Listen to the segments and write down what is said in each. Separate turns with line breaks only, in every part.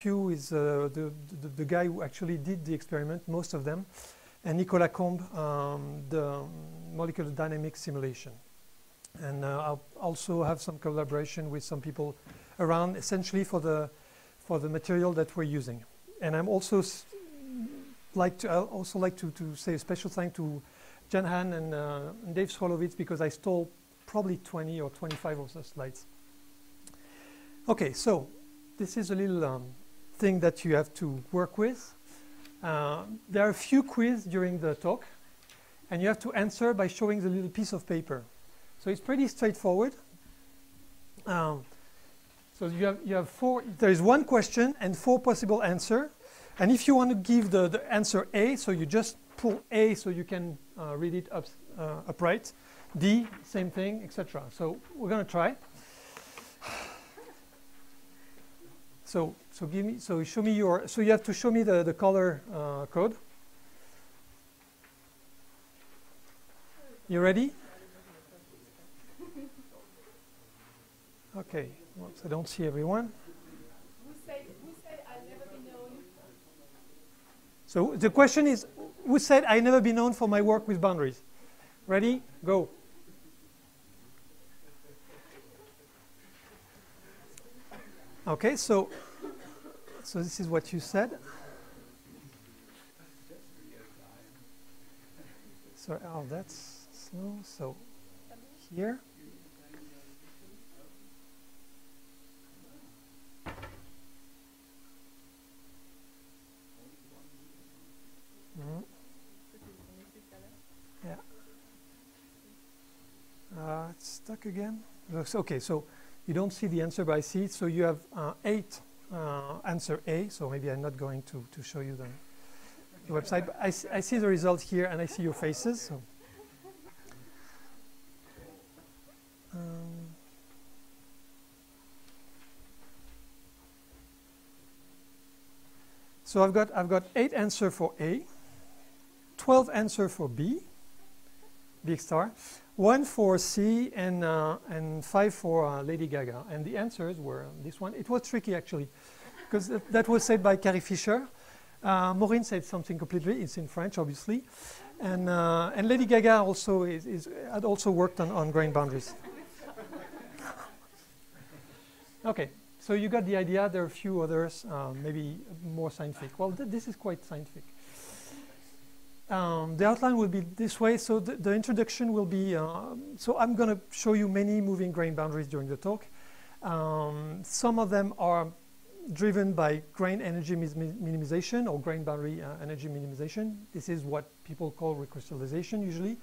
Q is uh, the, the, the guy who actually did the experiment, most of them, and Nicolas Combe, um, the molecular dynamics simulation. And uh, I'll also have some collaboration with some people around, essentially for the for the material that we're using. And I'm also like to I also like to, to say a special thank to Jian Han and, uh, Dave Srolovitz because I stole probably 20 or 25 of those slides. Okay, so this is a little um, thing that you have to work with. Uh, there are a few quiz during the talk, and you have to answer by showing the little piece of paper. So it's pretty straightforward. Um, so you have, you have four, there is one question and four possible answer. And if you want to give the, the answer A, so you just pull A so you can uh, read it up, uh, upright. D, same thing, etc. So we're going to try. So, so give me, so show me your, so you have to show me the, the color uh, code. You ready? Okay, well, I don't see everyone.
Who said, who said I've never been known?
So the question is, who said I never been known for my work with boundaries? Ready? Go. Okay, so so this is what you said. So oh, that's slow. So here. Mhm. Yeah. Uh, it's stuck again. Okay, so you don't see the answer, but I see it. So you have uh, eight uh, answer A. So maybe I'm not going to, to show you the, the website. But I, I see the result here, and I see your faces. So. Um, so I've got I've got eight answer for A, twelve answer for B, big star, one for C, and uh, and five for uh, Lady Gaga. And the answers were this one. It was tricky actually, because that, that was said by Carrie Fisher. Uh, Maureen said something completely. It's in French, obviously, and uh, and Lady Gaga also is, is had also worked on on grain boundaries. okay, so you got the idea. There are a few others, uh, maybe more scientific. Well, th- this is quite scientific. Um, the outline will be this way. So the, the introduction will be. Um, so I'm going to show you many moving grain boundaries during the talk. Um, some of them are driven by grain energy minimization or grain boundary uh, energy minimization. This is what people call recrystallization usually.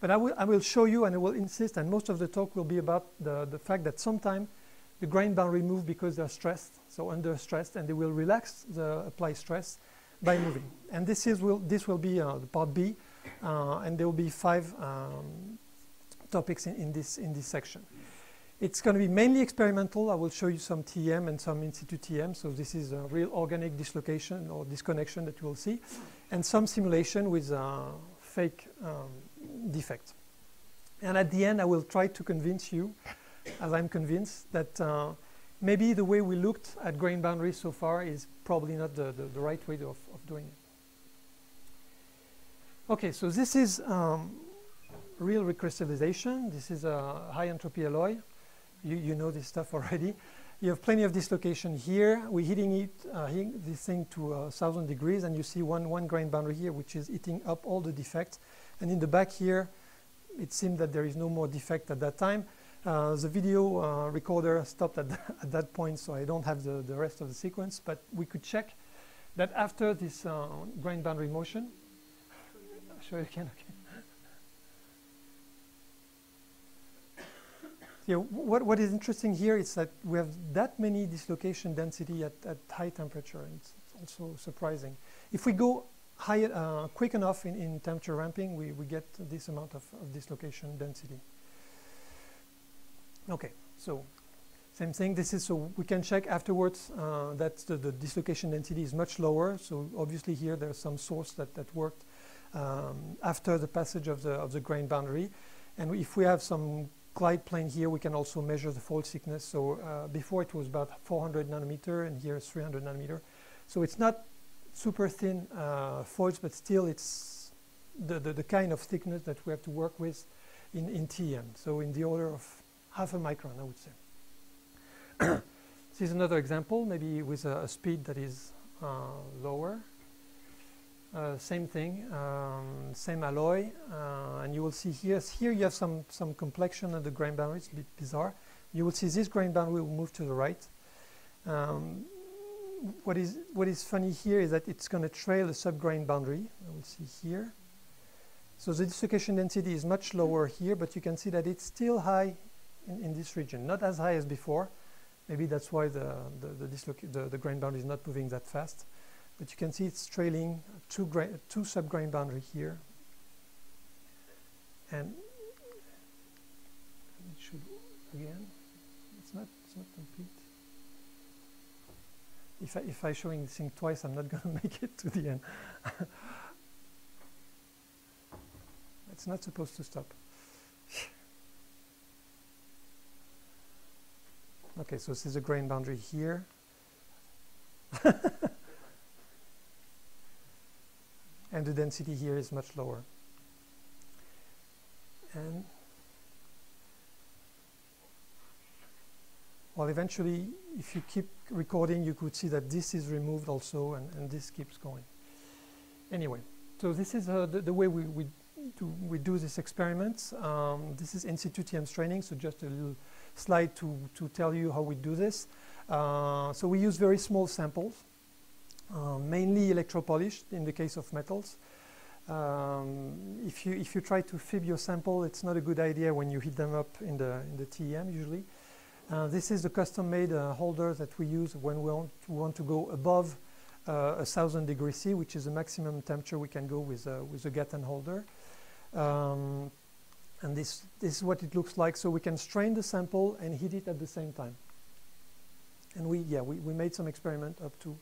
But I will, I will show you and I will insist, and most of the talk will be about the, the fact that sometimes the grain boundary move because they're stressed, so under stressed, and they will relax the applied stress by moving. And this is will this will be uh, the part B, uh, and there will be five um, topics in, in this in this section. It's going to be mainly experimental. I will show you some TM and some in situ TM. So this is a real organic dislocation or disconnection that you will see, and some simulation with uh, fake um, defect. And at the end, I will try to convince you, as I'm convinced, that uh, maybe the way we looked at grain boundaries so far is probably not the, the, the right way of, of doing it. Okay, so this is um, real recrystallization. This is a high entropy alloy. You, you know this stuff already. You have plenty of dislocation here. We're heating it, uh, heating this thing to uh, 1000 degrees, and you see one, one grain boundary here, which is eating up all the defects. And in the back here, it seemed that there is no more defect at that time. Uh, the video uh, recorder stopped at, at that point, so I don't have the, the rest of the sequence, but we could check that after this uh, grain boundary motion, i show you again, okay. Yeah, what, what is interesting here is that we have that many dislocation density at, at high temperature. It's, it's also surprising. If we go high, uh, quick enough in, in temperature ramping, we, we get this amount of, of dislocation density. Okay, so same thing. This is so we can check afterwards uh, that the, the dislocation density is much lower. So obviously here there's some source that, that worked um, after the passage of the of the grain boundary, and if we have some glide plane here, we can also measure the fold thickness. So uh, before it was about 400 nanometer, and here it's 300 nanometer. So it's not super thin uh, but still it's the, the, the, kind of thickness that we have to work with in, in TEM. So in the order of half a micron, I would say. This is another example, maybe with a, a speed that is uh, lower. Uh, same thing, um, same alloy, uh, and you will see here, here you have some, some complexion of the grain boundary, it's a bit bizarre. You will see this grain boundary will move to the right. Um, what is what is funny here is that it's going to trail the subgrain boundary. I will see here. So the dislocation density is much lower here, but you can see that it's still high in, in this region, not as high as before. Maybe that's why the the the, the, the grain boundary is not moving that fast. But you can see it's trailing two, two sub-grain boundary here. And it should, again, it's not, it's not complete. If I, if I showing this thing twice, I'm not going to make it to the end. it's not supposed to stop. Okay, so this is a grain boundary here. and the density here is much lower. And well, eventually, if you keep recording, you could see that this is removed also, and, and this keeps going. Anyway, so this is uh, the, the, way we, we, do, we do this experiment. Um, this is in situ TM training, so just a little slide to, to tell you how we do this. Uh, so we use very small samples. Um, mainly electropolished in the case of metals. Um, if, you, if you try to fib your sample, it's not a good idea when you heat them up in the, in the TEM usually. Uh, this is the custom-made uh, holder that we use when we want, want to go above uh, a thousand degrees C, which is the maximum temperature we can go with, uh, with a Gatan holder. Um, and this, this is what it looks like. So we can strain the sample and heat it at the same time. And we, yeah, we, we made some experiment up to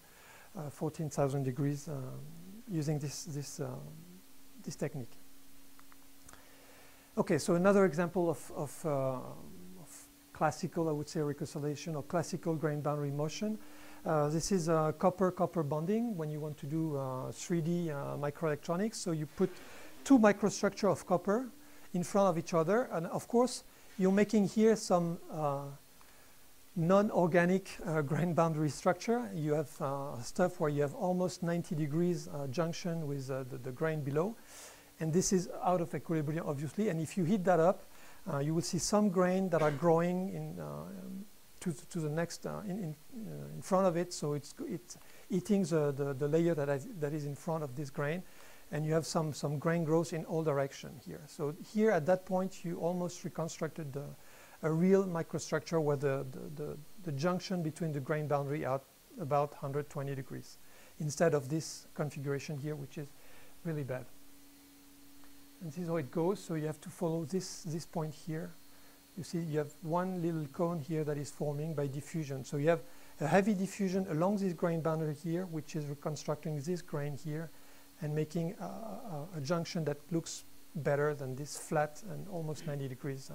uh, 14,000 degrees um, using this, this, um, this technique. Okay, so another example of, of, uh, of classical, I would say, reconciliation or classical grain boundary motion. Uh, this is uh, copper-copper bonding when you want to do uh, 3D uh, microelectronics. So you put two microstructure of copper in front of each other. And of course, you're making here some non-organic uh, grain boundary structure. You have uh, stuff where you have almost 90 degrees uh, junction with uh, the, the, grain below. And this is out of equilibrium, obviously. And if you heat that up, uh, you will see some grain that are growing in, to, to, the next, in, in, in, front of it. So it's, it's eating the, the, the layer that that is in front of this grain. And you have some, some grain growth in all direction here. So here at that point, you almost reconstructed the, a real microstructure where the, the, the, the junction between the grain boundary are about 120 degrees instead of this configuration here, which is really bad. And this is how it goes. So you have to follow this, this point here. You see you have one little cone here that is forming by diffusion. So you have a heavy diffusion along this grain boundary here, which is reconstructing this grain here and making a, a, a junction that looks better than this flat and almost 90 degrees uh,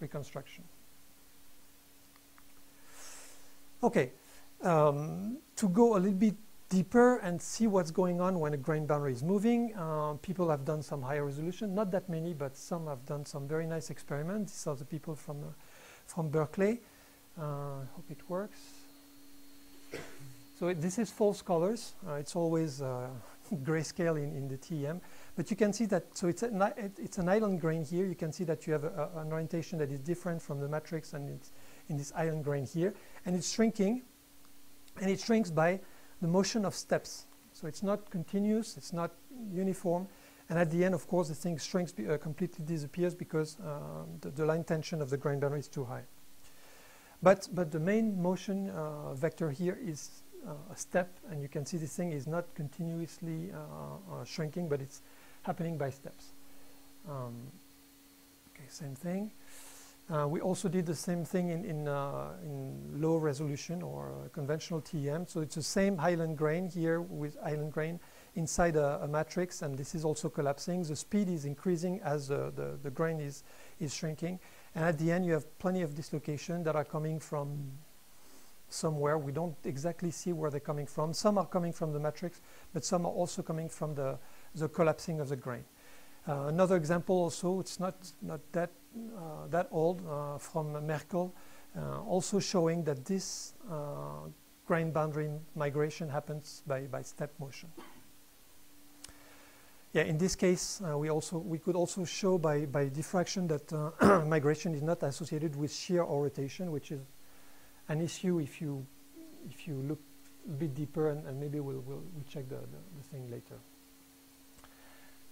reconstruction. Okay, um, to go a little bit deeper and see what's going on when a grain boundary is moving, uh, people have done some higher resolution, not that many, but some have done some very nice experiments. These are the people from, uh, from Berkeley. I uh, hope it works. So this is false colors. Uh, it's always uh, grayscale in, in the TEM. But you can see that, so it's, a, it's an island grain here. You can see that you have a, a, an orientation that is different from the matrix and it's in this island grain here. And it's shrinking, and it shrinks by the motion of steps. So it's not continuous, it's not uniform. And at the end, of course, the thing shrinks, uh, completely disappears because uh, the, the, line tension of the grain boundary is too high. But, but the main motion uh, vector here is a step, and you can see this thing is not continuously uh, uh, shrinking, but it's happening by steps. Um, okay, same thing. Uh, we also did the same thing in, in, uh, in low resolution or uh, conventional TEM. So it's the same island grain here with island grain inside a, a, matrix, and this is also collapsing. The speed is increasing as the, the grain is, is shrinking. And at the end, you have plenty of dislocation that are coming from somewhere. We don't exactly see where they're coming from. Some are coming from the matrix, but some are also coming from the, the collapsing of the grain. Uh, another example also, it's not, not that, uh, that old, uh, from Merkel, uh, also showing that this uh, grain boundary migration happens by, by step motion. Yeah, in this case, uh, we also we could also show by by diffraction that uh, migration is not associated with shear or rotation, which is an issue if you if you look a bit deeper, and, and maybe we'll, we'll we'll check the, the, the thing later.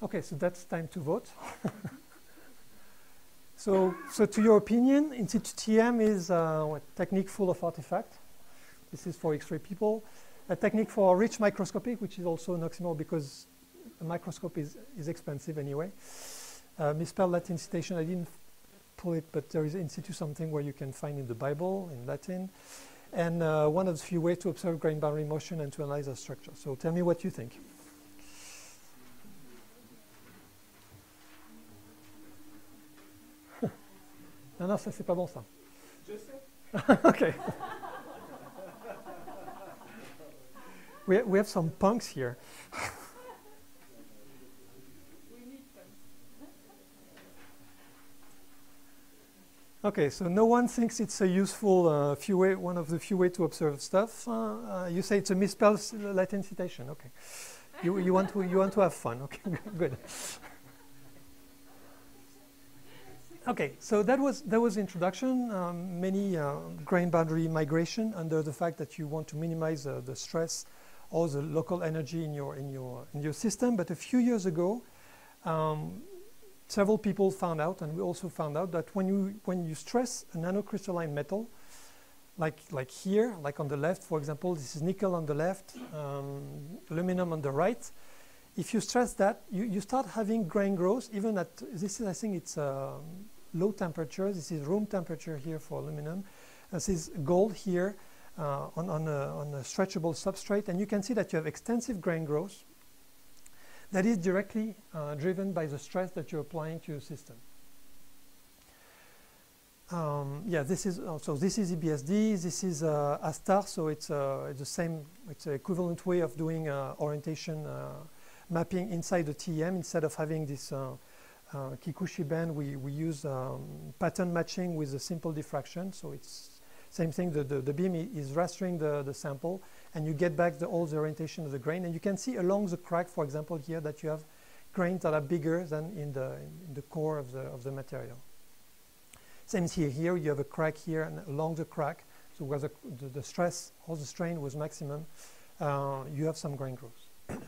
Okay, so that's time to vote. so so to your opinion, in situ TM is uh, what technique full of artifact. This is for X-ray people. A technique for rich microscopic, which is also an oxymoron because a microscope is, is expensive anyway. Uh, misspelled Latin citation, I didn't pull it, but there is Institute something where you can find in the Bible in Latin. And uh, one of the few ways to observe grain boundary motion and to analyze the structure. So tell me what you think. non, non, ça c'est pas bon ça.
Je sais.
okay. we, we have some punks here.
We need them.
Okay, so no one thinks it's a useful uh, few way, one of the few way to observe stuff. Uh, uh, you say it's a misspelled Latin citation. Okay, you, you want to you want to have fun. Okay, good. Okay, so that was that was introduction. Um, many uh, grain boundary migration under the fact that you want to minimize uh, the stress or the local energy in your in your in your system. But a few years ago, um, several people found out, and we also found out that when you when you stress a nanocrystalline metal, like like here, like on the left, for example, this is nickel on the left, um, aluminum on the right. If you stress that, you, you start having grain growth even at this is I think it's um, low temperature. This is room temperature here for aluminum. This is gold here uh, on on a, on a stretchable substrate, and you can see that you have extensive grain growth that is directly uh, driven by the stress that you're applying to your system. Um, yeah, this is also this is EBSD. This is uh, ASTAR, so it's, uh, it's the same. It's an equivalent way of doing uh, orientation uh, mapping inside the TEM. Instead of having this uh, uh, Kikuchi band, we we use um, pattern matching with a simple diffraction. So it's same thing. The the, the beam is rastering the the sample, and you get back the all the orientation of the grain. And you can see along the crack, for example, here that you have grains that are bigger than in the in the core of the of the material. Same here. Here you have a crack here and along the crack, so where the, the, the stress or the strain was maximum, uh, you have some grain growth.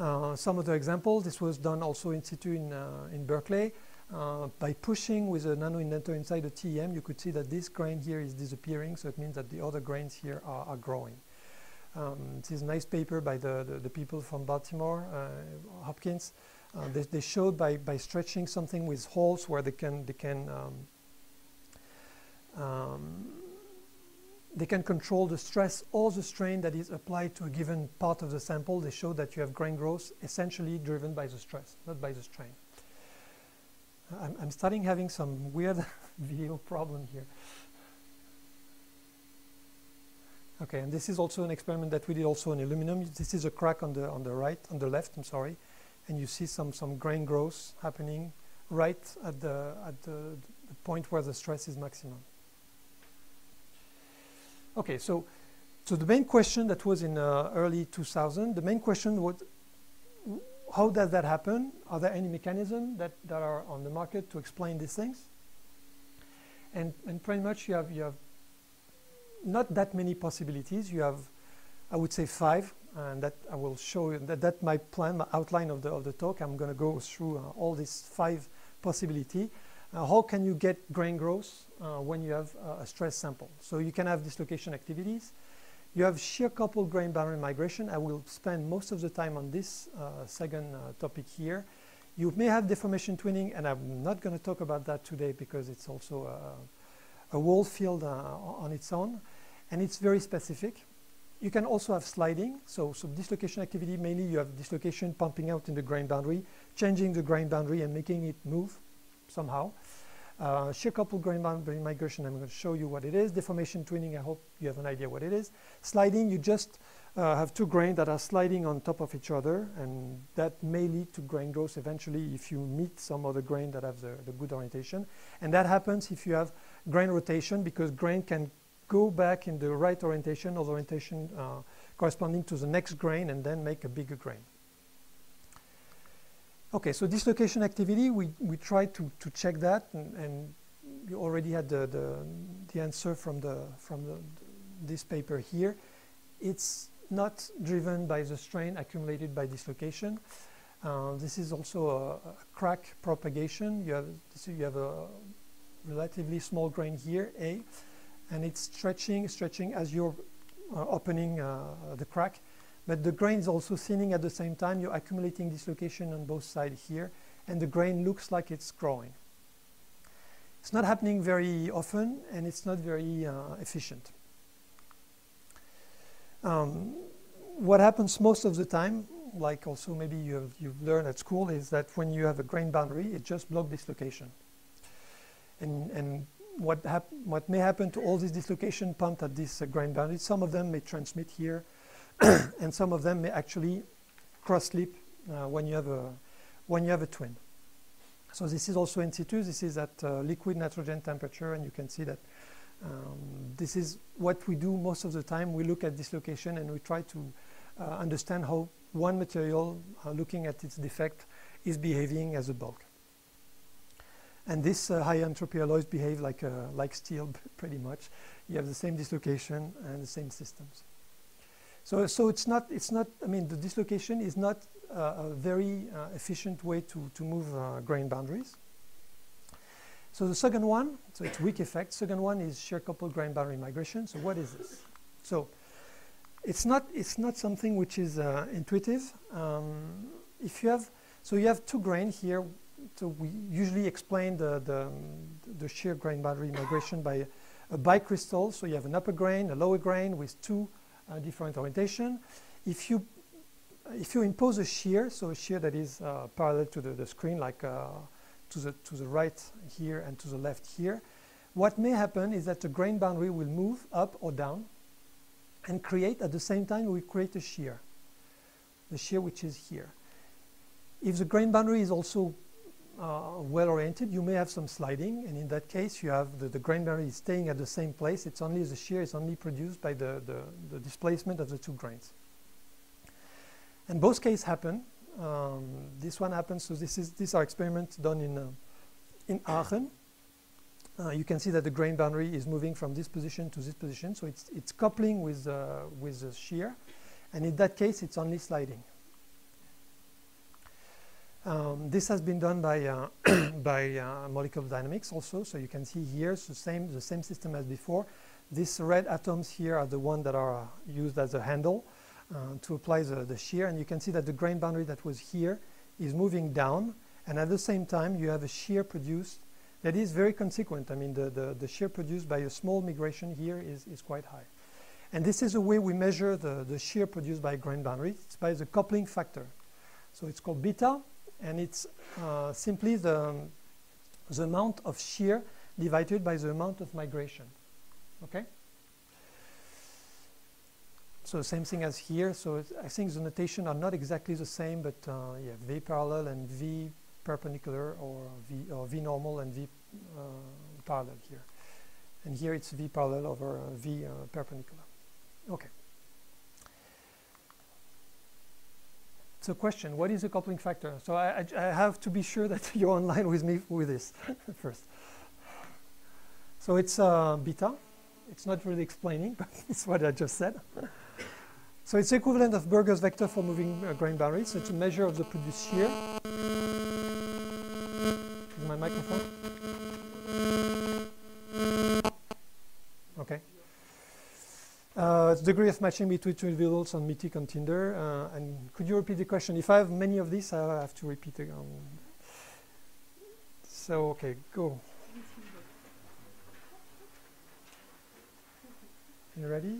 uh, some other examples, this was done also in situ in, uh, in Berkeley. Uh, by pushing with a nano indenter inside the TEM, you could see that this grain here is disappearing, so it means that the other grains here are, are growing. Um, this is a nice paper by the, the, the people from Baltimore, uh, Hopkins. Uh, they, they showed by, by stretching something with holes where they can they can um, um, they can control the stress or the strain that is applied to a given part of the sample. They show that you have grain growth essentially driven by the stress, not by the strain. I'm, I'm starting having some weird video problem here. Okay, and this is also an experiment that we did also in aluminum. This is a crack on the on the right, on the left. I'm sorry, and you see some some grain growth happening right at the at the, the point where the stress is maximum. Okay, so so the main question that was in uh, early 2000, the main question was how does that happen? Are there any mechanisms that, that are on the market to explain these things? And and pretty much you have you have not that many possibilities. You have, I would say, five, and that I will show you. That that my plan, my outline of the of the talk. I'm going to go through uh, all these five possibility. Uh, how can you get grain growth uh, when you have uh, a stress sample? So you can have dislocation activities. You have shear coupled grain boundary migration. I will spend most of the time on this uh, second uh, topic here. You may have deformation twinning, and I'm not going to talk about that today because it's also a, a whole field uh, on its own, and it's very specific. You can also have sliding, so, so dislocation activity, mainly you have dislocation pumping out in the grain boundary, changing the grain boundary and making it move somehow. Uh, shear coupled grain boundary migration, I'm going to show you what it is. Deformation twinning, I hope you have an idea what it is. Sliding, you just uh, have two grains that are sliding on top of each other, and that may lead to grain growth eventually if you meet some other grain that have the, the good orientation. And that happens if you have grain rotation, because grain can go back in the right orientation or the orientation uh, corresponding to the next grain and then make a bigger grain. Okay, so dislocation activity, we, we tried to, to check that, and, and you already had the, the, the answer from, the, from the, this paper here. It's not driven by the strain accumulated by dislocation. Uh, this is also a, a, crack propagation. You have, you have a relatively small grain here, A, and it's stretching, stretching as you're uh, opening uh, the crack. But the grain is also thinning at the same time. You're accumulating dislocation on both sides here, and the grain looks like it's growing. It's not happening very often, and it's not very uh, efficient. Um, what happens most of the time, like also maybe you've, you've learned at school, is that when you have a grain boundary, it just blocks dislocation. And, and what, what may happen to all these dislocation pumped at this uh, grain boundary, some of them may transmit here, and some of them may actually cross-slip uh, when you have a when you have a twin. So this is also in situ. This is at uh, liquid nitrogen temperature, and you can see that um, this is what we do most of the time. We look at dislocation and we try to uh, understand how one material, uh, looking at its defect, is behaving as a bulk. And this uh, high entropy alloys behave like like steel, pretty much. You have the same dislocation and the same systems. So, so it's not, it's not, I mean, the dislocation is not uh, a very uh, efficient way to, to move uh, grain boundaries. So the second one, so it's weak effect. Second one is shear coupled grain boundary migration. So what is this? So it's not, it's not something which is uh, intuitive. Um, if you have, so you have two grain here. So we usually explain the, the, the shear grain boundary migration by a, a bicrystal. So you have an upper grain, a lower grain with two uh, different orientation. If you if you impose a shear, so a shear that is uh, parallel to the, the screen, like uh, to the to the right here and to the left here, what may happen is that the grain boundary will move up or down, and create at the same time we create a shear, the shear which is here. If the grain boundary is also uh, well oriented, you may have some sliding, and in that case, you have the, the grain boundary is staying at the same place. It's only the shear is only produced by the, the, the displacement of the two grains. And both cases happen. Um, this one happens, so this is these are experiments done in, uh, in Aachen. Uh, you can see that the grain boundary is moving from this position to this position, so it's, it's coupling with, uh, with the shear, and in that case, it's only sliding. Um, this has been done by, uh, by uh, molecular dynamics also. So you can see here the same, the same system as before. These red atoms here are the ones that are uh, used as a handle uh, to apply the, the shear. And you can see that the grain boundary that was here is moving down. And at the same time, you have a shear produced that is very consequent. I mean, the, the, the shear produced by a small migration here is, is quite high. And this is a way we measure the, the shear produced by grain boundary. It's by the coupling factor. So it's called beta, and it's uh, simply the, the amount of shear divided by the amount of migration. Okay? So same thing as here. So I think the notation are not exactly the same, but uh, yeah, V parallel and V perpendicular, or V or V normal and V uh, parallel here. And here it's V parallel over uh, V uh, perpendicular. Okay. So question, what is a coupling factor? So I, I, I, have to be sure that you're online with me with this first. So it's uh, beta. It's not really explaining, but it's what I just said. so it's equivalent of Burger's vector for moving uh, grain boundaries. So it's a measure of the produced shear. Is my microphone? Uh, degree of matching between two individuals on Meetic and Tinder. Uh, and could you repeat the question? If I have many of these, I have to repeat again. So, okay, go. You ready?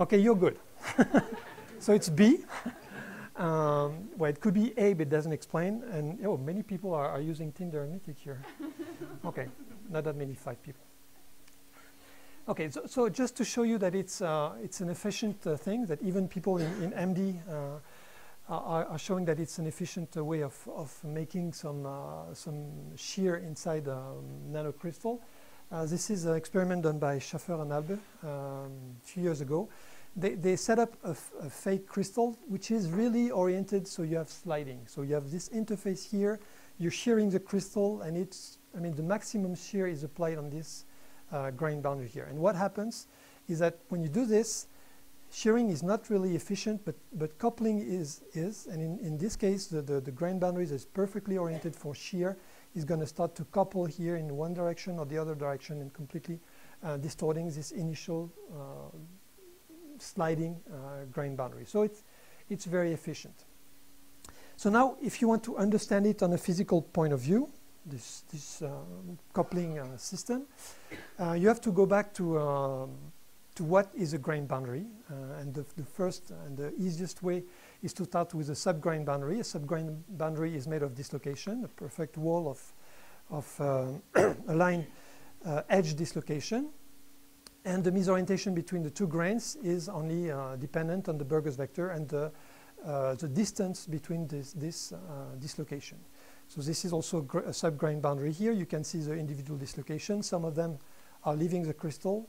Okay, you're good. so it's B. Um, well, it could be A, but it doesn't explain. And oh, many people are, are using Tinder and Meetic here. okay, not that many, five people. Okay, so, so just to show you that it's, uh, it's an efficient uh, thing, that even people in, in MD uh, are, are, showing that it's an efficient uh, way of, of making some, uh, some shear inside um, nanocrystal. Uh, this is an experiment done by Schaffer and Albe um, a few years ago. They, they set up a, fake crystal, which is really oriented so you have sliding. So you have this interface here, you're shearing the crystal, and it's, I mean, the maximum shear is applied on this uh, grain boundary here. And what happens is that when you do this, shearing is not really efficient, but, but coupling is, is. And in, in this case, the, the, the grain boundaries is perfectly oriented for shear. Is going to start to couple here in one direction or the other direction and completely uh, distorting this initial uh, sliding uh, grain boundary. So it's, it's very efficient. So now, if you want to understand it on a physical point of view, this, this uh, coupling uh, system, you have to go back to um, to what is a grain boundary. Uh, and the, the, first and the easiest way is to start with a subgrain boundary. A subgrain boundary is made of dislocation, a perfect wall of, of uh, a line uh, edge dislocation. And the misorientation between the two grains is only uh, dependent on the Burgers vector and the, uh, the distance between this, this uh, dislocation. So this is also a subgrain boundary here. You can see the individual dislocations. Some of them are leaving the crystal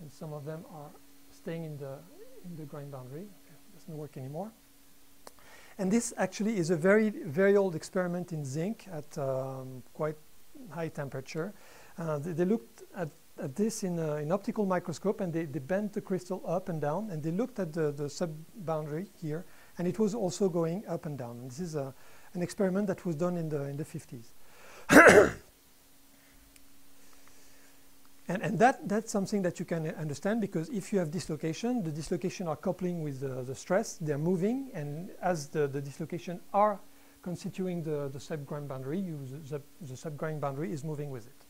and some of them are staying in the, in the grain boundary. Okay, doesn't work anymore. And this actually is a very, very old experiment in zinc at um, quite high temperature. Uh, they, they, looked at, at this in uh, an optical microscope and they, they bent the crystal up and down and they looked at the, the sub-boundary here and it was also going up and down. And this is a, an experiment that was done in the, in the 50s. And, and that, that's something that you can uh, understand because if you have dislocation, the dislocation are coupling with the, the stress, they're moving, and as the, the dislocation are constituting the, the subgrain boundary, you, the, the subgrain boundary is moving with it.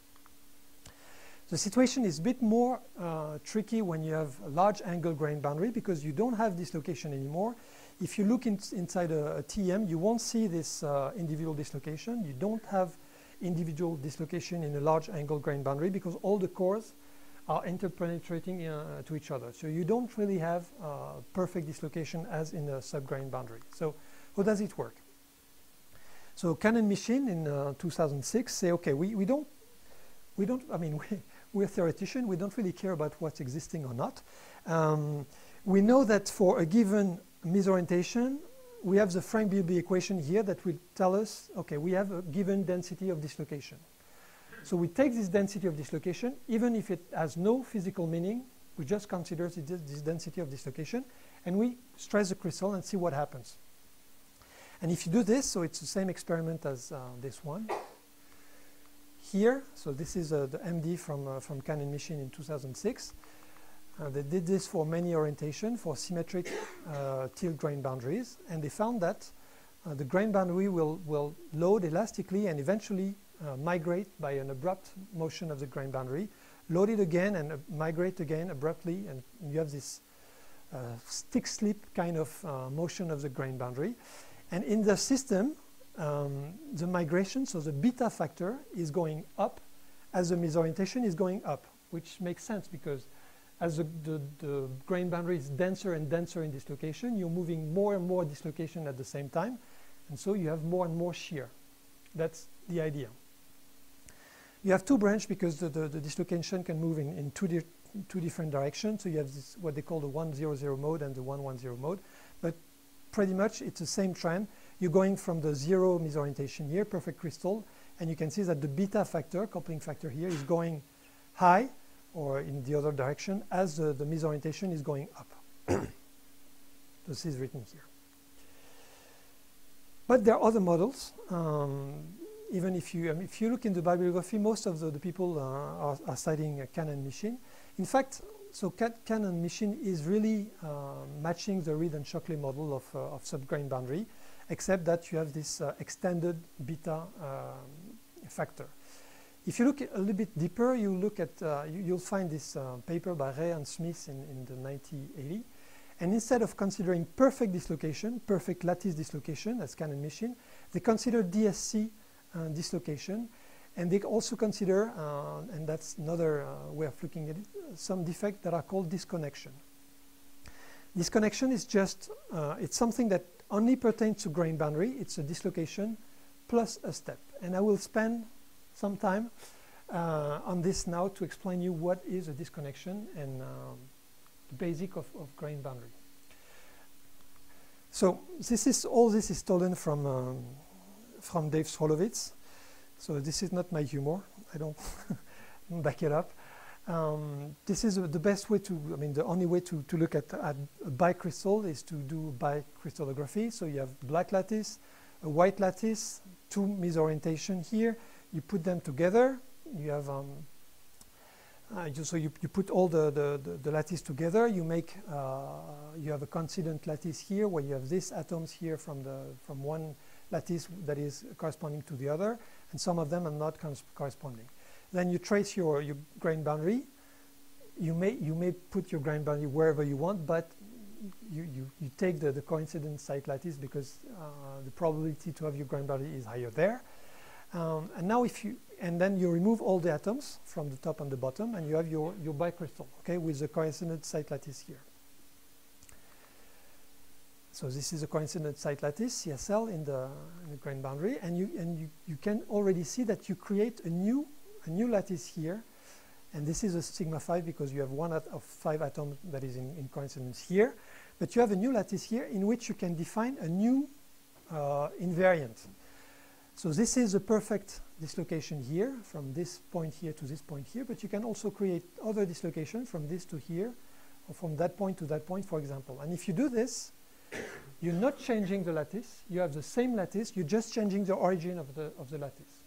The situation is a bit more uh, tricky when you have a large angle grain boundary because you don't have dislocation anymore. If you look in, inside a, a, TEM, you won't see this uh, individual dislocation. You don't have individual dislocation in a large angle grain boundary because all the cores are interpenetrating uh, to each other. So you don't really have uh, perfect dislocation as in a subgrain boundary. So how does it work? So Cahn and Mishin in uh, 2006 say, okay, we, we don't, we don't, I mean, we, we're theoreticians, we don't really care about what's existing or not. Um, we know that for a given misorientation, we have the Frank-Bilby equation here that will tell us, okay, we have a given density of dislocation. So we take this density of dislocation, even if it has no physical meaning, we just consider this, this density of dislocation, and we stress the crystal and see what happens. And if you do this, so it's the same experiment as uh, this one. Here, so this is uh, the MD from, uh, from Cahn and Mishin in 2006. Uh, they did this for many orientation for symmetric uh, tilt grain boundaries, and they found that uh, the grain boundary will, will load elastically and eventually uh, migrate by an abrupt motion of the grain boundary, load it again and migrate again abruptly, and you have this stick slip kind of motion of the grain boundary. And in the system, um, the migration, so the beta factor, is going up as the misorientation is going up, which makes sense because as the, the, the, grain boundary is denser and denser in dislocation, you're moving more and more dislocation at the same time, and so you have more and more shear. That's the idea. You have two branches because the, the, the, dislocation can move in, in two, di two different directions. So you have this, what they call the 100 mode and the 110 mode. But pretty much it's the same trend. You're going from the zero misorientation here, perfect crystal, and you can see that the beta factor, coupling factor here, is going high or in the other direction as uh, the misorientation is going up. this is written here. But there are other models. Um, even if you, if you look in the bibliography, most of the, the people uh, are, are, citing a Cahn and Mishin. In fact, so Cahn and Mishin is really uh, matching the Read and Shockley model of, uh, of subgrain boundary, except that you have this uh, extended beta um, factor. If you look a little bit deeper, you look at, uh, you, will find this uh, paper by Ray and Smith in, in the 1980. And instead of considering perfect dislocation, perfect lattice dislocation as Cahn and Mishin, they consider DSC uh, dislocation. And they also consider, uh, and that's another uh, way of looking at it, some defects that are called disconnection. Disconnection is just, it's something that only pertains to grain boundary. It's a dislocation plus a step. And I will spend some time uh, on this now to explain you what is a disconnection and um, the basic of, of grain boundary. So this is all this is stolen from um, from Dave Srolovitz. So this is not my humor. I don't back it up. Um, this is the best way to, I mean, the only way to, to look at, at a bicrystal is to do bicrystallography. So you have black lattice, a white lattice, two misorientation here. You put them together. You have, um, uh, you, so you, you put all the, the, the, the lattice together. You make, uh, you have a coincident lattice here where you have these atoms here from, the, from one lattice that is corresponding to the other, and some of them are not corresponding. Then you trace your, your grain boundary. You may, you may put your grain boundary wherever you want, but you, you, you take the, the coincident site lattice because uh, the probability to have your grain boundary is higher there. Um, and now if you, and then you remove all the atoms from the top and the bottom and you have your, your bicrystal, okay, with the coincident site lattice here. So this is a coincident site lattice, CSL, in the, in the grain boundary, and, you, and you, you can already see that you create a new a new lattice here, and this is a sigma 5 because you have one of five atoms that is in, in, coincidence here. But you have a new lattice here in which you can define a new uh, invariant. So this is a perfect dislocation here, from this point here to this point here, but you can also create other dislocation from this to here, or from that point to that point, for example. And if you do this, you're not changing the lattice. You have the same lattice. You're just changing the origin of the, of the lattice.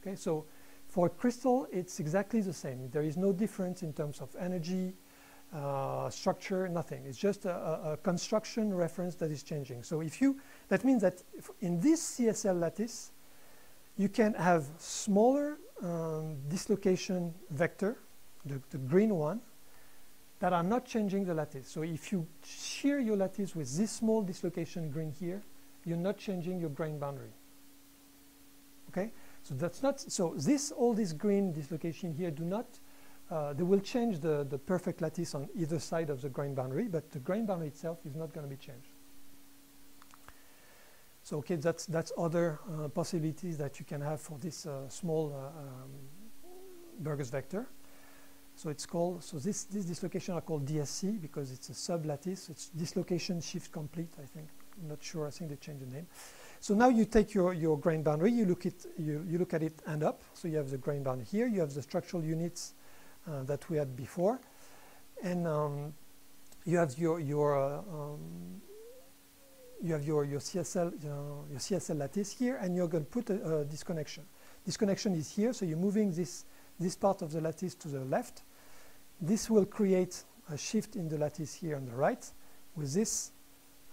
Okay, so for a crystal, it's exactly the same. There is no difference in terms of energy, uh, structure, nothing. It's just a, a, construction reference that is changing. So if you, that means that in this CSL lattice, you can have smaller um, dislocation vector, the, the green one, that are not changing the lattice. So if you shear your lattice with this small dislocation green here, you're not changing your grain boundary. Okay? So that's not, so this, all this green dislocation here do not, uh, they will change the, the perfect lattice on either side of the grain boundary, but the grain boundary itself is not going to be changed. So okay, that's, that's other uh, possibilities that you can have for this uh, small uh, um, Burgers vector. So it's called, so this, this dislocation are called DSC because it's a sub-lattice. It's dislocation shift complete, I think. I'm not sure, I think they changed the name. So now you take your, your grain boundary, you look, it, you, you look at it end up. So you have the grain boundary here, you have the structural units uh, that we had before. And um, you have your, your, uh, um, you have your, your, CSL, uh, your CSL lattice here, and you're going to put a, a disconnection. Disconnection is here, so you're moving this, this part of the lattice to the left. This will create a shift in the lattice here on the right with this,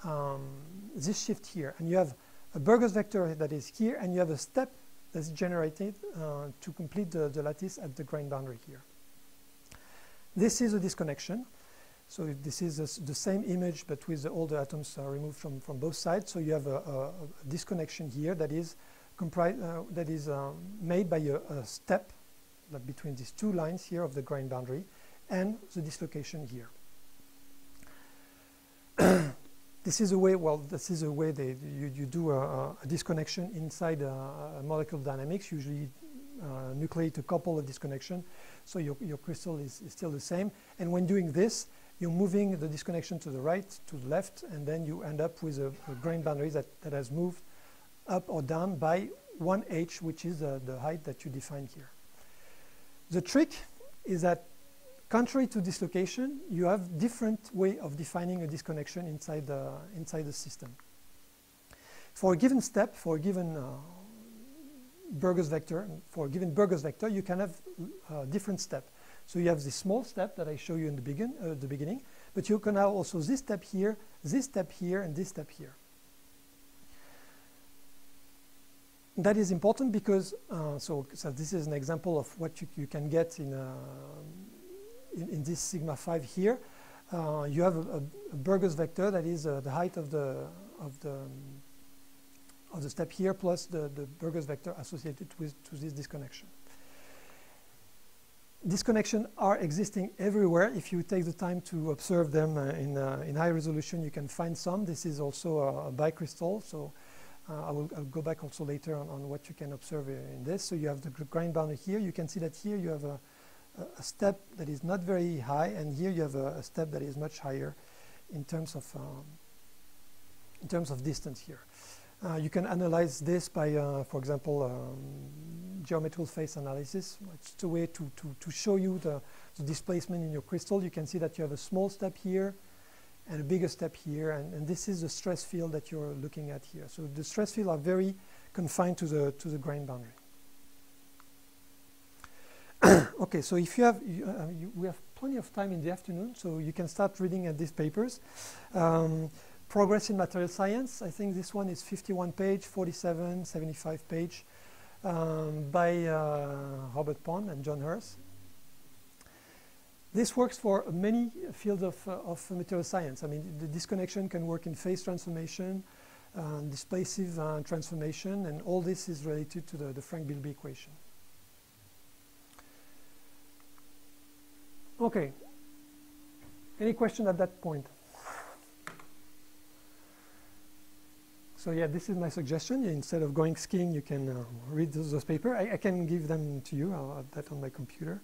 um, this shift here. And you have a Burgers vector that is here, and you have a step that's generated uh, to complete the, the lattice at the grain boundary here. This is a disconnection. So this is a, the same image, but with all the atoms uh, removed from, from both sides. So you have a, a, a disconnection here that is, uh, that is um, made by a, step between these two lines here of the grain boundary and the dislocation here. This is a way, well, this is a way that you, you do a, a disconnection inside a, molecular dynamics, usually uh, nucleate a couple of disconnection, so your, your crystal is, is, still the same. And when doing this, you're moving the disconnection to the right, to the left, and then you end up with a, a grain boundary that, that has moved up or down by 1h, which is uh, the height that you define here. The trick is that Contrary to dislocation, you have different way of defining a disconnection inside the, inside the system. For a given step, for a given uh, Burgers vector, for a given Burgers vector, you can have uh, different step. So you have this small step that I show you in the, begin, uh, the beginning, but you can have also this step here, this step here, and this step here. That is important because, uh, so, so, this is an example of what you, you can get in a, in, in, this sigma 5 here. uh, you have a, a, Burgers vector that is uh, the height of the of the um, of the step here plus the the Burgers vector associated with to this disconnection. Disconnections are existing everywhere. If you take the time to observe them uh, in uh, in high resolution, you can find some. This is also a, a bicrystal, so. Uh, I will I'll go back also later on, on what you can observe in this. So you have the grain boundary here. You can see that here you have a, a step that is not very high, and here you have a, a step that is much higher in terms of um, in terms of distance here. Uh, you can analyze this by, uh, for example, um, geometrical phase analysis. It's a way to, to, to show you the, the, displacement in your crystal. You can see that you have a small step here and a bigger step here, and, and this is the stress field that you're looking at here. So the stress field are very confined to the, to the grain boundary. okay, so if you have, you, uh, you, we have plenty of time in the afternoon, so you can start reading at these papers. Um, Progress in Material Science, I think this one is 51 page, 47, 75 page, um, by uh, Robert Pond and John Hirth. This works for many fields of, uh, of material science. I mean, the disconnection can work in phase transformation, uh, displacive uh, transformation, and all this is related to the, the Frank-Bilby equation. Okay. Any question at that point? So yeah, this is my suggestion. Instead of going skiing, you can uh, read those, those papers. I, I, can give them to you. I'll add that on my computer.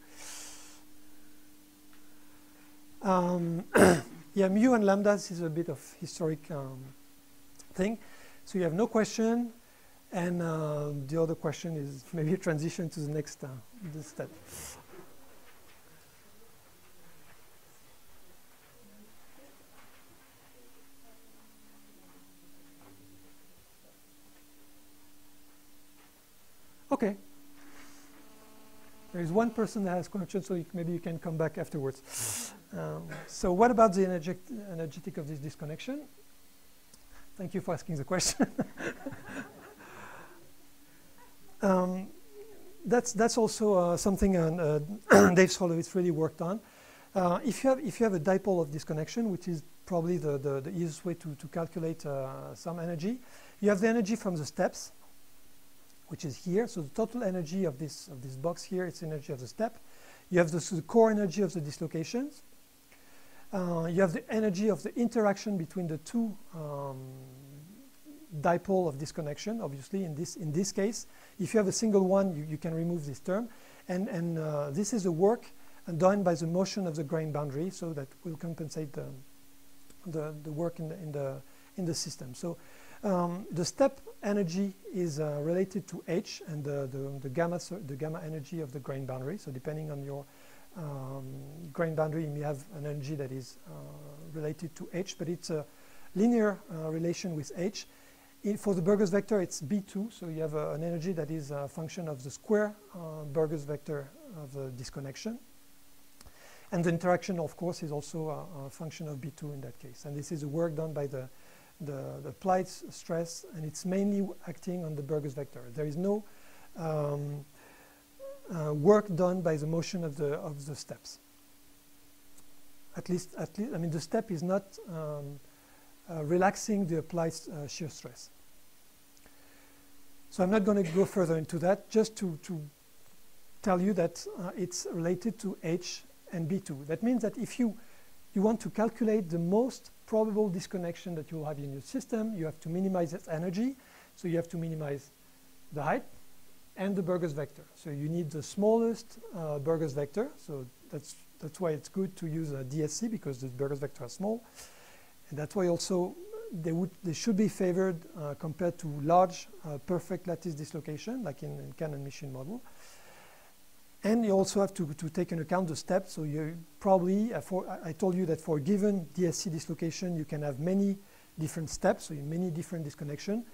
Um, yeah, mu and lambdas is a bit of historic um, thing. So you have no question, and uh, the other question is maybe a transition to the next uh, step. Okay. There is one person that has questions, so you maybe you can come back afterwards. Um, so what about the energetic, energetic of this disconnection? Thank you for asking the question. um, that's that's also uh, something uh, Dave Srolovitz really worked on. Uh, if you have if you have a dipole of disconnection, which is probably the, the, the easiest way to, to calculate uh, some energy, you have the energy from the steps, which is here. So the total energy of this, of this box here is energy of the step. You have the, so the core energy of the dislocations. Uh, you have the energy of the interaction between the two um, dipole of disconnection, obviously, in this, in this case. If you have a single one, you, you can remove this term. And, and uh, this is a work done by the motion of the grain boundary, so that will compensate the, the, the work in the, in, the, in the system. So um, the step energy is uh, related to H and the, the, the, gamma, the gamma energy of the grain boundary. So depending on your um, grain boundary, you may have an energy that is uh, related to H, but it's a linear uh, relation with H. In, for the Burgers vector, it's B2, so you have uh, an energy that is a function of the square uh, Burgers vector of the disconnection. And the interaction, of course, is also a, a function of B2 in that case. And this is a work done by the the, the applied stress, and it's mainly acting on the Burgers vector. There is no um, uh, work done by the motion of the of the steps. At least, at least, I mean, the step is not um, uh, relaxing the applied uh, shear stress. So I'm not going to go further into that. Just to to tell you that uh, it's related to H and B2. That means that if you you want to calculate the most probable disconnection that you'll have in your system, you have to minimize its energy. So you have to minimize the height and the Burgers vector. So you need the smallest uh, Burgers vector. So that's, that's why it's good to use a DSC because the Burgers vector are small. And that's why also they, would, they should be favored uh, compared to large uh, perfect lattice dislocation like in, in Cahn and Mishin model. And you also have to, to take into account the steps. So you probably, uh, for, I told you that for a given DSC dislocation, you can have many different steps, so many different disconnection.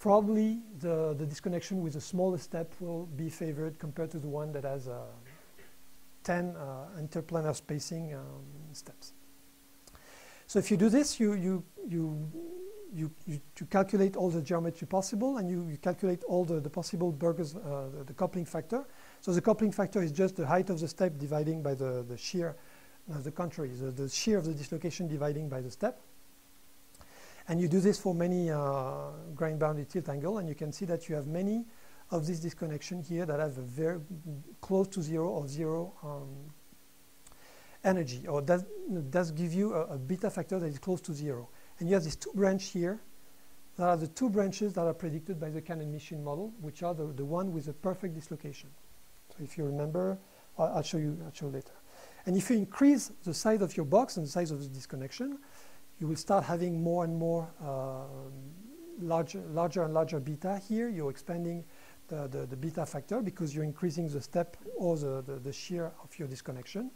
Probably the, the disconnection with the smallest step will be favored compared to the one that has uh, 10 uh, interplanar spacing um, steps. So if you do this, you, you, you you, you, you, calculate all the geometry possible and you, you calculate all the, the possible Burgers, uh, the, the, coupling factor. So the coupling factor is just the height of the step dividing by the, the shear uh, the contrary, the, the shear of the dislocation dividing by the step. And you do this for many uh, grain boundary tilt angle, and you can see that you have many of these disconnection here that have a very close to zero or zero um, energy, or does, does give you a, a, beta factor that is close to zero. And you have these two branches here that are the two branches that are predicted by the Cahn and Mishin model, which are the, the one with a perfect dislocation. So if you remember, I'll, show you I'll show later. And if you increase the size of your box and the size of the disconnection, you will start having more and more uh, larger, larger and larger beta here. You're expanding the, the, the, beta factor because you're increasing the step or the, the, the shear of your disconnection.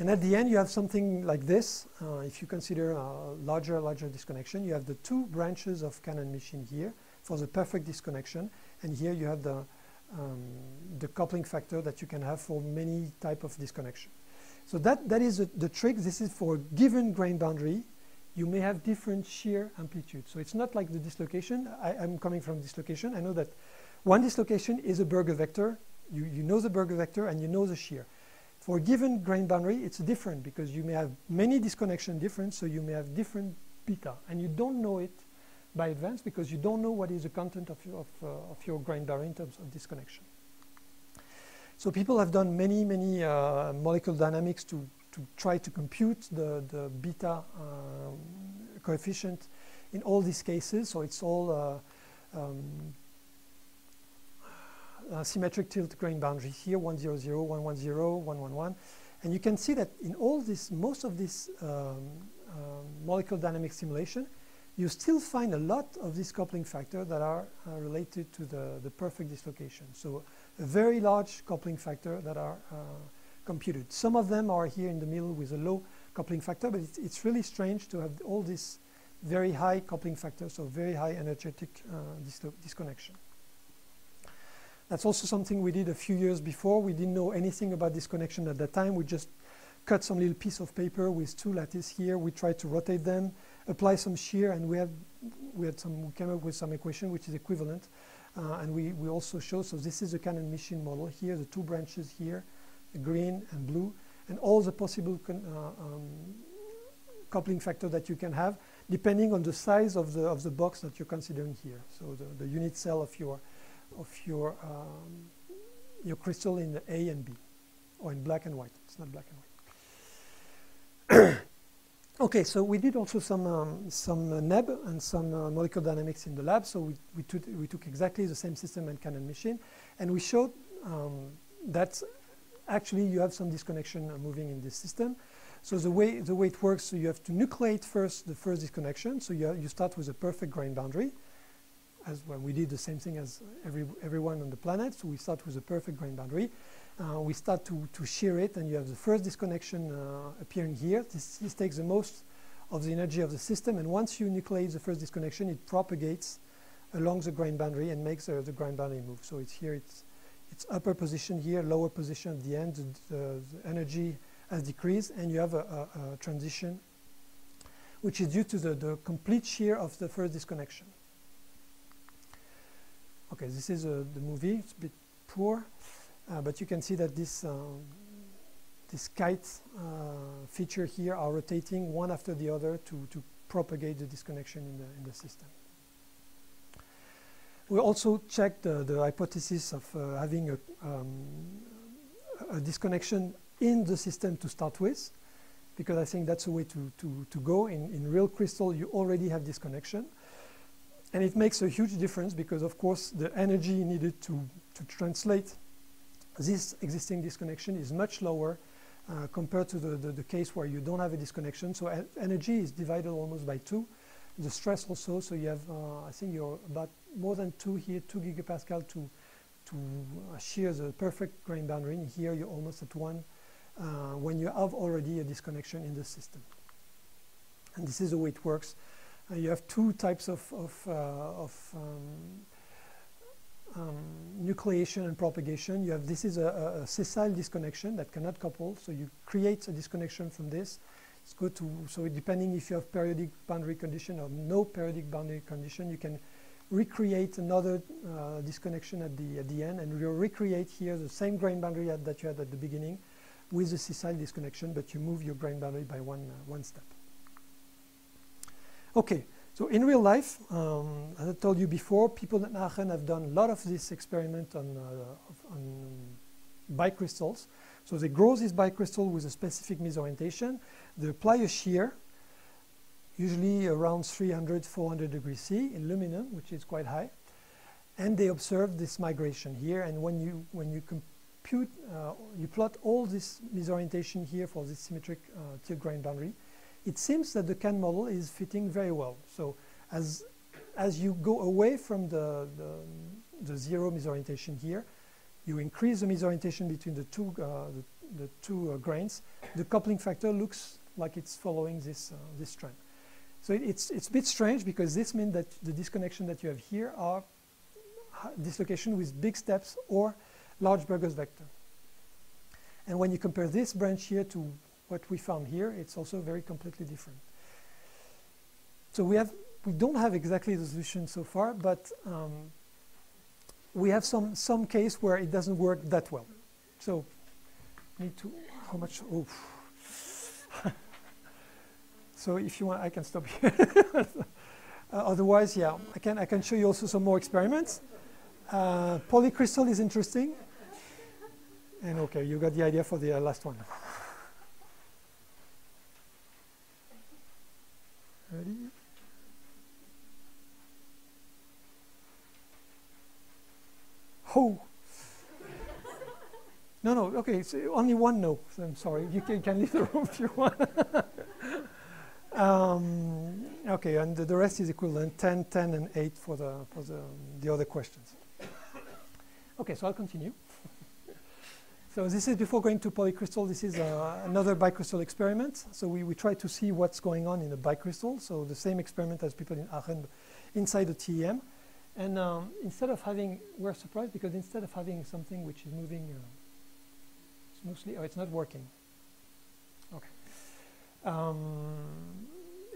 And at the end, you have something like this. Uh, if you consider a larger, larger disconnection, you have the two branches of Cahn and Mishin here for the perfect disconnection. And here you have the, um, the coupling factor that you can have for many type of disconnection. So that, that is a, the trick. This is for a given grain boundary. You may have different shear amplitude. So it's not like the dislocation. I, am coming from dislocation. I know that one dislocation is a Burgers vector. You, you know the Burgers vector and you know the shear. For a given grain boundary, it's different because you may have many disconnection different, so you may have different beta. And you don't know it by advance because you don't know what is the content of, of, uh, of your grain boundary in terms of disconnection. So people have done many, many uh, molecular dynamics to, to try to compute the, the beta um, coefficient in all these cases. So it's all uh, um, uh, symmetric tilt grain boundary here, 100, 110, 111. And you can see that in all this, most of this um, um, molecular dynamic simulation, you still find a lot of these coupling factors that are uh, related to the, the perfect dislocation. So a very large coupling factor that are uh, computed. Some of them are here in the middle with a low coupling factor, but it's, it's really strange to have all these very high coupling factors, so very high energetic uh, disconnection. That's also something we did a few years before. We didn't know anything about disconnection at that time. We just cut some little piece of paper with two lattice here. We tried to rotate them, apply some shear, and we had we had some we came up with some equation which is equivalent. Uh, and we, we also show, so this is a Cahn and Mishin model here, the two branches here, green and blue, and all the possible uh, um, coupling factor that you can have, depending on the size of the, of the box that you're considering here. So the, the unit cell of your, of your, um, your crystal in the A and B, or in black and white. It's not black and white. Okay, so we did also some, um, some uh, NEB and some uh, molecular dynamics in the lab. So we, we, took, we took exactly the same system and Cahn and Mishin. And we showed um, that actually you have some disconnection uh, moving in this system. So the way, the way it works, so you have to nucleate first the first disconnection. So you, you start with a perfect grain boundary. As well, we did the same thing as every, everyone on the planet. So we start with a perfect grain boundary. Uh, we start to, to shear it and you have the first disconnection uh, appearing here. This, this, takes the most of the energy of the system and once you nucleate the first disconnection it propagates along the grain boundary and makes uh, the grain boundary move. So it's here, it's, it's upper position here, lower position at the end, the, the energy has decreased and you have a, a, a, transition which is due to the, the complete shear of the first disconnection. Okay, this is uh, the movie, it's a bit poor. Uh, but you can see that this, um, this kite uh, feature here are rotating one after the other to, to propagate the disconnection in the, in the system. We also checked the, the hypothesis of uh, having a, um, a, disconnection in the system to start with, because I think that's a way to, to, to go. In, in real crystal, you already have disconnection. And it makes a huge difference because, of course, the energy needed to, to translate this existing disconnection is much lower uh, compared to the, the, the, case where you don't have a disconnection. So energy is divided almost by two. The stress also, so you have, uh, I think you're about more than two here, two gigapascal to, to uh, shear the perfect grain boundary. And here you're almost at one uh, when you have already a disconnection in the system. And this is the way it works. Uh, you have two types of, of, of um, um, nucleation and propagation. You have this is a, a, sessile disconnection that cannot couple, so you create a disconnection from this. It's good to so depending if you have periodic boundary condition or no periodic boundary condition, you can recreate another uh, disconnection at the at the end, and we'll recreate here the same grain boundary that you had at the beginning, with the sessile disconnection, but you move your grain boundary by one, uh, one step. Okay, so in real life, um, as I told you before, people in Aachen have done a lot of this experiment on, uh, on bicrystals. So they grow this bicrystal with a specific misorientation. They apply a shear, usually around 300, 400 degrees C in aluminum, which is quite high. And they observe this migration here. And when you, when you compute, uh, you plot all this misorientation here for this symmetric uh, tilt grain boundary, it seems that the CAN model is fitting very well. So as, as you go away from the, the, the zero misorientation here, you increase the misorientation between the two, uh, the, the, two uh, grains, the coupling factor looks like it's following this, uh, this trend. So it, it's, it's a bit strange because this means that the disconnection that you have here are dislocation with big steps or large Burgers vector. And when you compare this branch here to what we found here, it's also very completely different. So we have we don't have exactly the solution so far, but um, we have some some case where it doesn't work that well. So need to how much? Oh. so if you want, I can stop here. uh, otherwise, yeah, I can I can show you also some more experiments. Uh, polycrystal is interesting. And okay, you got the idea for the uh, last one. Ready? Oh. No, no, okay, only one no. I'm sorry. You can, can leave the room if you want. um, okay, and the, the, rest is equivalent 10, 10, and 8 for the, for the, the other questions. Okay, so I'll continue. so this is before going to polycrystal. This is uh, another bicrystal experiment. So we, we try to see what's going on in a bicrystal. So the same experiment as people in Aachen inside the TEM. And um, instead of having, we're surprised because instead of having something which is moving uh, smoothly, oh, it's not working. Okay. Um,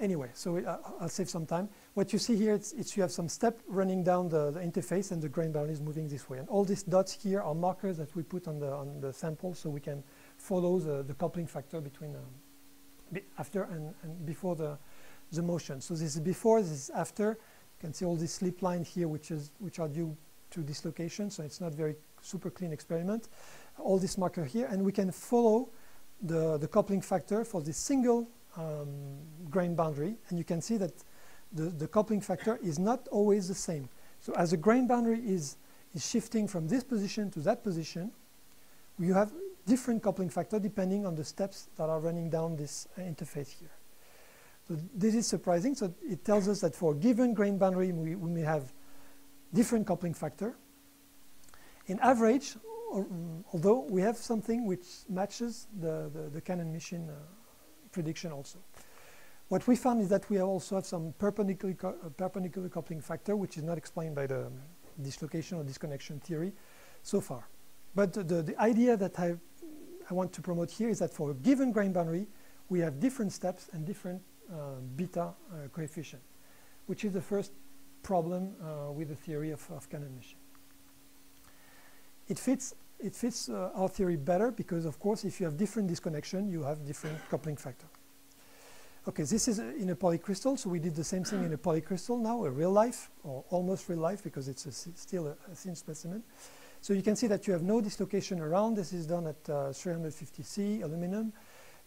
anyway, so it, uh, I'll save some time. What you see here, it's, it's you have some step running down the, the, interface and the grain boundary is moving this way. And all these dots here are markers that we put on the, on the sample so we can follow the, the coupling factor between um, after and, and before the, the motion. So this is before, this is after. You can see all these slip lines here, which, is, which are due to dislocation, so it's not very super clean experiment. All this marker here, and we can follow the, the coupling factor for this single um, grain boundary, and you can see that the, the coupling factor is not always the same. So as the grain boundary is, is shifting from this position to that position, you have different coupling factor depending on the steps that are running down this uh, interface here. So this is surprising. So it tells us that for a given grain boundary, we, we may have different coupling factor. In average, although we have something which matches the, the, the Cahn and Mishin uh, prediction also. What we found is that we also have some perpendicular, uh, perpendicular coupling factor, which is not explained by the dislocation or disconnection theory so far. But the, the, idea that I, I want to promote here is that for a given grain boundary, we have different steps and different uh, beta uh, coefficient, which is the first problem uh, with the theory of, of Cahn and Mishin. It fits, it fits our theory better because, of course, if you have different disconnection, you have different coupling factor. Okay, this is in a polycrystal, so we did the same thing in a polycrystal now, a real life, or almost real life, because it's a still a, a, thin specimen. So you can see that you have no dislocation around. This is done at uh, 350 C aluminum.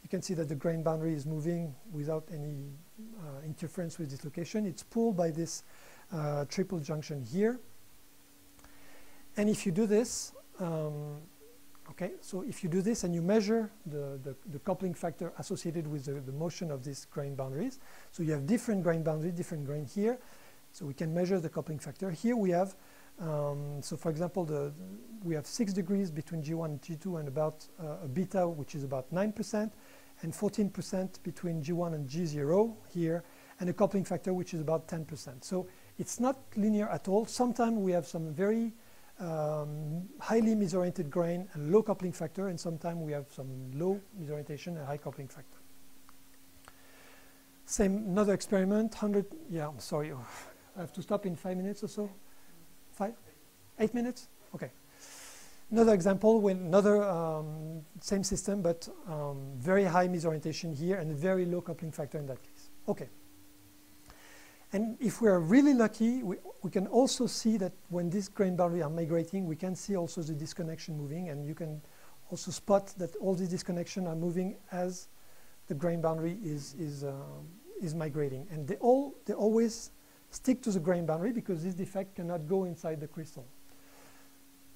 You can see that the grain boundary is moving without any uh, interference with dislocation. It's pulled by this uh, triple junction here. And if you do this, um, okay, so if you do this and you measure the, the, the coupling factor associated with the, the, motion of these grain boundaries, so you have different grain boundaries, different grain here, so we can measure the coupling factor. Here we have, um, so for example, the, we have 6 degrees between G1 and G2 and about uh, a beta, which is about 9% and 14% between G1 and G0 here, and a coupling factor which is about 10%. So it's not linear at all. Sometimes we have some very um, highly misoriented grain and low coupling factor, and sometimes we have some low misorientation and high coupling factor. Same, another experiment, 100, yeah, I'm sorry, I have to stop in five minutes or so? Five? Eight minutes? Okay. Another example, when another um, same system, but um, very high misorientation here and very low coupling factor in that case. Okay. And if we are really lucky, we, we can also see that when these grain boundaries are migrating, we can see also the disconnection moving, and you can also spot that all these disconnections are moving as the grain boundary is, is, uh, is migrating. And they, all, they always stick to the grain boundary because this defect cannot go inside the crystal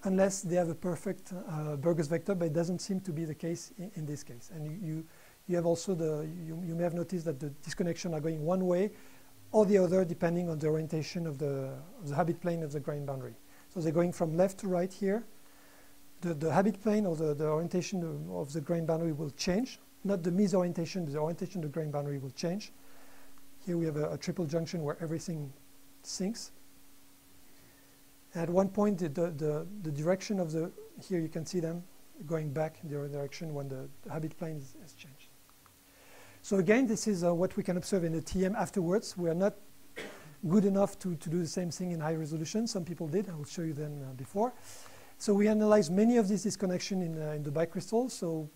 unless they have a perfect uh, Burgers vector, but it doesn't seem to be the case in, in this case. And you, you, you, have also the, you, you may have noticed that the disconnection are going one way or the other depending on the orientation of the, of the habit plane of the grain boundary. So they're going from left to right here. The, the habit plane or the, the orientation of, of the grain boundary will change. Not the misorientation, the orientation of the grain boundary will change. Here we have a, a triple junction where everything sinks. At one point, the, the, the, direction of the, here you can see them going back in the other direction when the, the habit plane is, has changed. So again, this is uh, what we can observe in the TEM afterwards. We are not good enough to, to do the same thing in high resolution. Some people did. I will show you them uh, before. So we analyzed many of these disconnections in, uh, in the bicrystal. So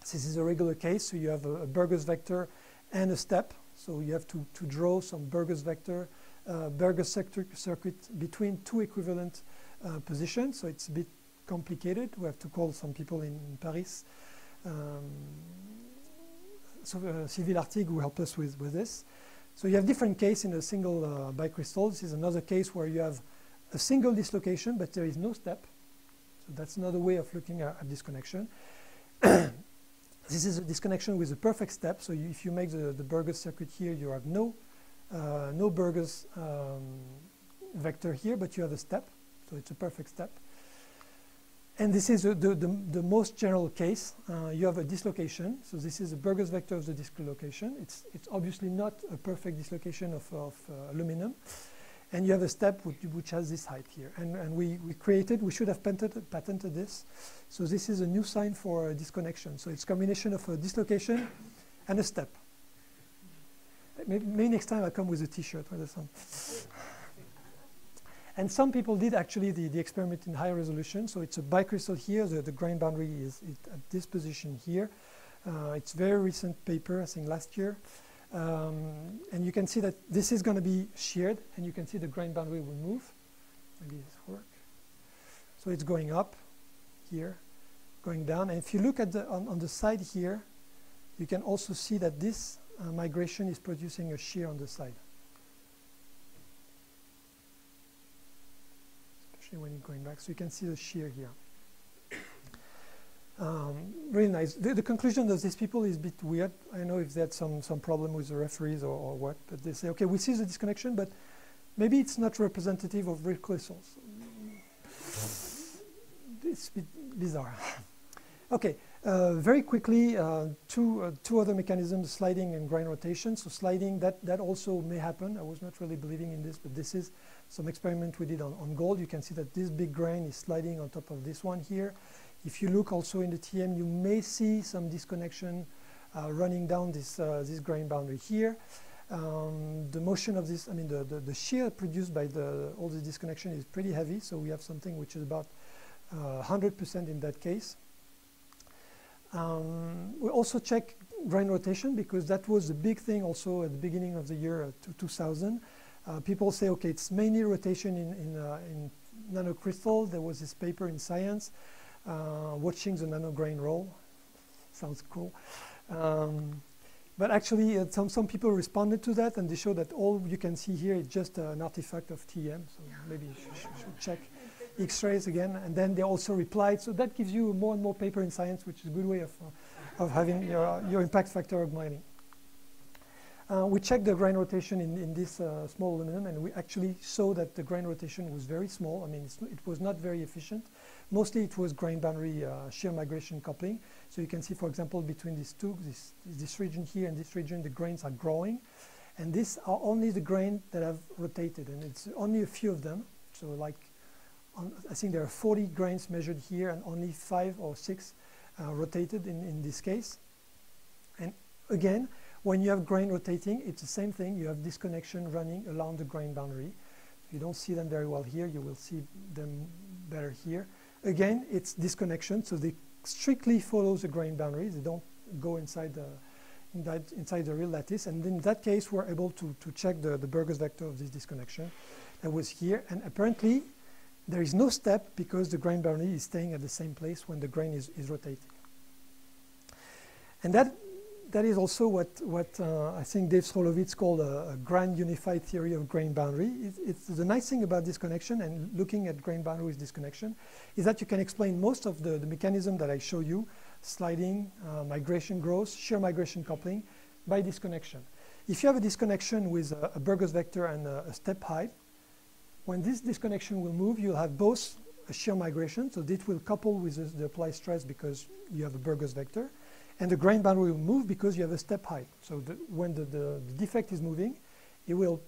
this is a regular case. So you have a, a Burgers vector and a step. So you have to, to draw some Burgers vector uh, Burgers circuit between two equivalent uh, positions. So it's a bit complicated. We have to call some people in, in Paris. Um, so uh, Sylvie Lartigue who us with, with this. So you have different case in a single uh, bicrystal. This is another case where you have a single dislocation, but there is no step. So that's another way of looking at, at disconnection. this is a disconnection with a perfect step. So you, if you make the, the Burgers circuit here, you have no uh, no Burgers um, vector here, but you have a step. So it's a perfect step. And this is the, the, the, most general case. Uh, you have a dislocation. So this is a Burgers vector of the dislocation. It's, it's obviously not a perfect dislocation of, of uh, aluminum. And you have a step which, which has this height here. And, and we, we created, we should have patented, patented this. So this is a new sign for disconnection. So it's combination of a dislocation and a step. Maybe, maybe next time I come with a T-shirt or something. And some people did actually the, the experiment in high resolution. So it's a bicrystal here. The, the grain boundary is, is at this position here. Uh, it's very recent paper, I think last year. Um, and you can see that this is going to be sheared, and you can see the grain boundary will move. Maybe this work. So it's going up here, going down. And if you look at the on, on the side here, you can also see that this uh, migration is producing a shear on the side. When you're going back. So you can see the shear here. Um, really nice. The, the, conclusion of these people is a bit weird. I know if they had some, some problem with the referees or, or, what, but they say, okay, we see the disconnection, but maybe it's not representative of real crystals. it's a bit bizarre. okay, uh, very quickly, uh, two, uh, two other mechanisms, sliding and grain rotation. So sliding, that, that also may happen. I was not really believing in this, but this is some experiment we did on, on gold. You can see that this big grain is sliding on top of this one here. If you look also in the TEM, you may see some disconnection uh, running down this, uh, this grain boundary here. Um, the motion of this, I mean, the, the, the, shear produced by the, all this disconnection is pretty heavy. So we have something which is about 100% in that case. Um, we also check grain rotation because that was a big thing also at the beginning of the year uh, 2000. Uh, people say, okay, it's mainly rotation in, in, uh, in nanocrystal. There was this paper in Science uh, watching the nanograin roll. Sounds cool. Um, but actually, uh, some, some people responded to that and they show that all you can see here is just an artifact of TEM. So maybe you should, should check. X-rays again, and then they also replied. So that gives you more and more paper in science, which is a good way of, uh, of having your, your impact factor augmenting. Uh, we checked the grain rotation in, in this uh, small aluminum, and we actually saw that the grain rotation was very small. I mean, it was not very efficient. Mostly it was grain boundary uh, shear migration coupling. So you can see, for example, between these two, this, this region here and this region, the grains are growing. And these are only the grain that have rotated, and it's only a few of them. So like on, I think there are 40 grains measured here and only five or six uh, rotated in, in this case. And again, when you have grain rotating, it's the same thing. You have disconnection running along the grain boundary. You don't see them very well here. You will see them better here. Again, it's disconnection, so they strictly follow the grain boundaries. They don't go inside the, inside the real lattice. And in that case, we're able to, to check the, the Burgers vector of this disconnection that was here. And apparently, there is no step because the grain boundary is staying at the same place when the grain is, is rotating. And that, that is also what, what uh, I think Dave Srolovitz called a, a, grand unified theory of grain boundary. It, it's the nice thing about this connection and looking at grain boundary with disconnection is that you can explain most of the, the mechanism that I show you, sliding, uh, migration growth, shear migration coupling, by this connection. If you have a disconnection with a, a Burgers vector and a, a step height, when this disconnection will move, you'll have both a shear migration, so this will couple with the, applied stress because you have a Burgers vector, and the grain boundary will move because you have a step height. So the, when the, the, the, defect is moving, it will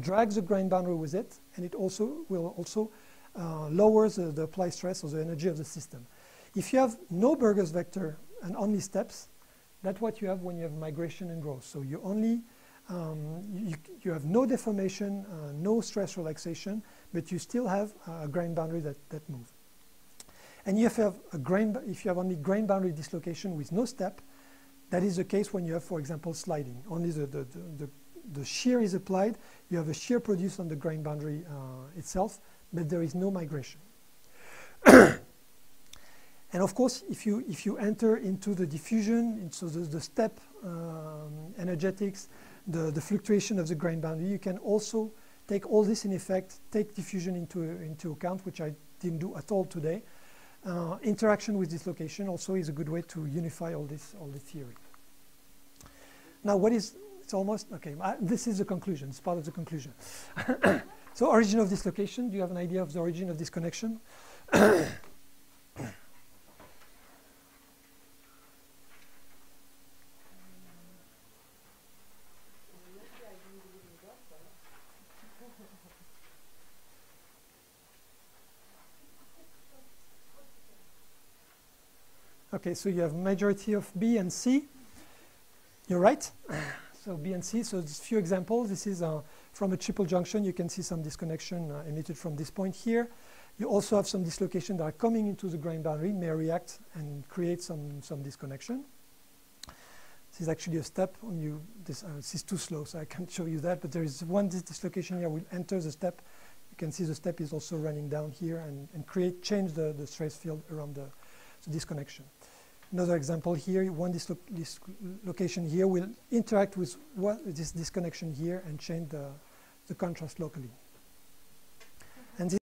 drag the grain boundary with it, and it also will also uh, lower the, the applied stress or the energy of the system. If you have no Burgers vector and only steps, that's what you have when you have migration and growth. So you only um, you, you, have no deformation, uh, no stress relaxation, but you still have a grain boundary that, that move. And if you have a grain, if you have only grain boundary dislocation with no step, that is the case when you have, for example, sliding. Only the, the, the, the shear is applied, you have a shear produced on the grain boundary uh, itself, but there is no migration. and of course, if you, if you enter into the diffusion, into the, the step um, energetics, the, the fluctuation of the grain boundary. You can also take all this in effect, take diffusion into, into account, which I didn't do at all today. Uh, interaction with dislocation also is a good way to unify all this, all this theory. Now, what is, it's almost, okay, uh, this is the conclusion, it's part of the conclusion. so origin of dislocation, do you have an idea of the origin of this connection? Okay, so you have majority of B and C. You're right. so B and C, so a few examples. This is uh, from a triple junction. You can see some disconnection uh, emitted from this point here. You also have some dislocation that are coming into the grain boundary, may react and create some, some disconnection. This is actually a step you. This, uh, this is too slow, so I can't show you that, but there is one dis dislocation here will enter the step. You can see the step is also running down here and, and create, change the, the stress field around the, the disconnection. Another example here, one dislo dislocation here will interact with this disconnection here and change the, the contrast locally.